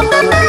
Bye-bye.